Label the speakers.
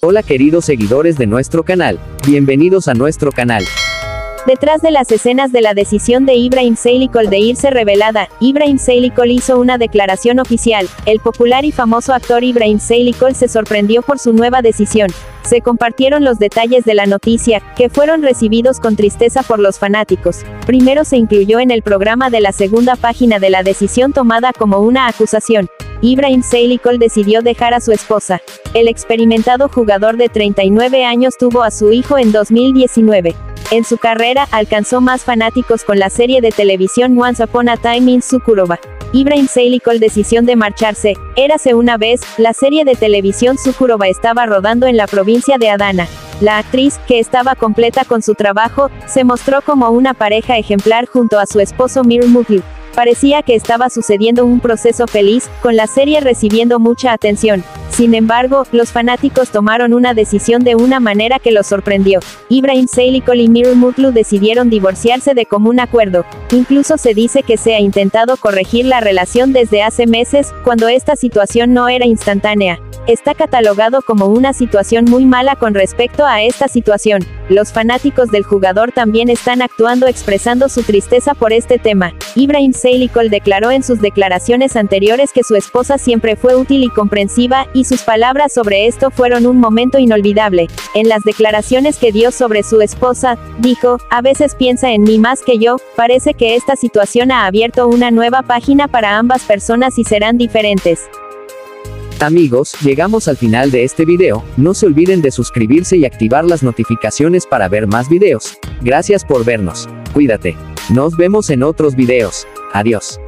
Speaker 1: Hola queridos seguidores de nuestro canal, bienvenidos a nuestro canal.
Speaker 2: Detrás de las escenas de la decisión de Ibrahim Seylikol de irse revelada, Ibrahim Seylikol hizo una declaración oficial. El popular y famoso actor Ibrahim Seylikol se sorprendió por su nueva decisión. Se compartieron los detalles de la noticia, que fueron recibidos con tristeza por los fanáticos. Primero se incluyó en el programa de la segunda página de la decisión tomada como una acusación. Ibrahim Seylikol decidió dejar a su esposa. El experimentado jugador de 39 años tuvo a su hijo en 2019. En su carrera, alcanzó más fanáticos con la serie de televisión Once Upon a Time in Sukurova. Ibrahim Seylikol decisión de marcharse, érase una vez, la serie de televisión Sukurova estaba rodando en la provincia de Adana. La actriz, que estaba completa con su trabajo, se mostró como una pareja ejemplar junto a su esposo Mir Mutlu. Parecía que estaba sucediendo un proceso feliz, con la serie recibiendo mucha atención. Sin embargo, los fanáticos tomaron una decisión de una manera que los sorprendió. Ibrahim Seylikol y Mir Mutlu decidieron divorciarse de común acuerdo. Incluso se dice que se ha intentado corregir la relación desde hace meses, cuando esta situación no era instantánea. Está catalogado como una situación muy mala con respecto a esta situación. Los fanáticos del jugador también están actuando expresando su tristeza por este tema. Ibrahim Seylikol declaró en sus declaraciones anteriores que su esposa siempre fue útil y comprensiva, y sus palabras sobre esto fueron un momento inolvidable. En las declaraciones que dio sobre su esposa, dijo, a veces piensa en mí más que yo, parece que esta situación ha abierto una nueva página para ambas personas y serán diferentes.
Speaker 1: Amigos, llegamos al final de este video, no se olviden de suscribirse y activar las notificaciones para ver más videos. Gracias por vernos. Cuídate. Nos vemos en otros videos. Adiós.